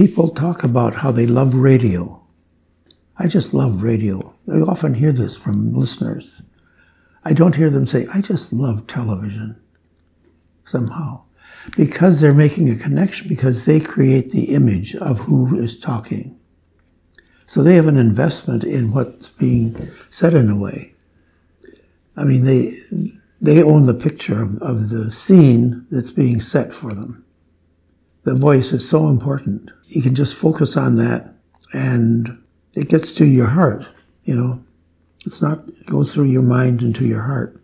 People talk about how they love radio. I just love radio. I often hear this from listeners. I don't hear them say, I just love television somehow. Because they're making a connection, because they create the image of who is talking. So they have an investment in what's being said in a way. I mean, they, they own the picture of, of the scene that's being set for them. The voice is so important. You can just focus on that and it gets to your heart, you know. It's not, it goes through your mind into your heart.